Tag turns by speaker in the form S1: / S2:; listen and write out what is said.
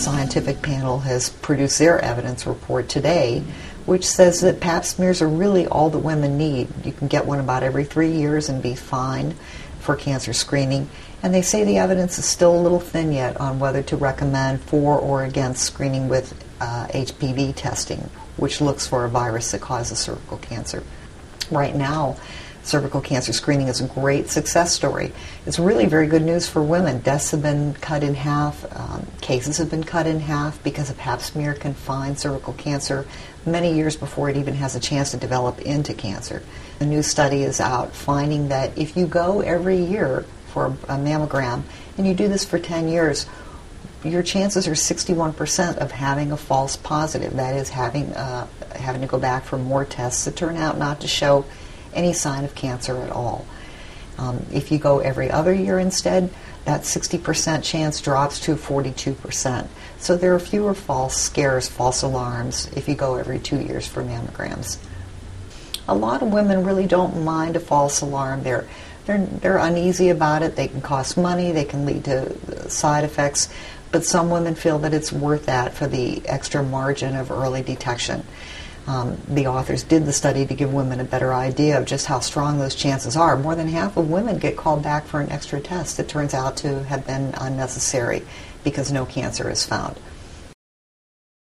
S1: scientific panel has produced their evidence report today, which says that pap smears are really all that women need. You can get one about every three years and be fine for cancer screening. And they say the evidence is still a little thin yet on whether to recommend for or against screening with uh, HPV testing, which looks for a virus that causes cervical cancer. Right now, cervical cancer screening is a great success story. It's really very good news for women. Deaths have been cut in half, um, cases have been cut in half because a pap smear can find cervical cancer many years before it even has a chance to develop into cancer. A new study is out finding that if you go every year for a mammogram and you do this for 10 years, your chances are 61% of having a false positive. That is, having uh, having to go back for more tests that turn out not to show any sign of cancer at all. Um, if you go every other year instead, that 60% chance drops to 42%. So there are fewer false scares, false alarms if you go every two years for mammograms. A lot of women really don't mind a false alarm. They're, they're, they're uneasy about it. They can cost money, they can lead to side effects, but some women feel that it's worth that for the extra margin of early detection. Um, the authors did the study to give women a better idea of just how strong those chances are. More than half of women get called back for an extra test that turns out to have been unnecessary because no cancer is found.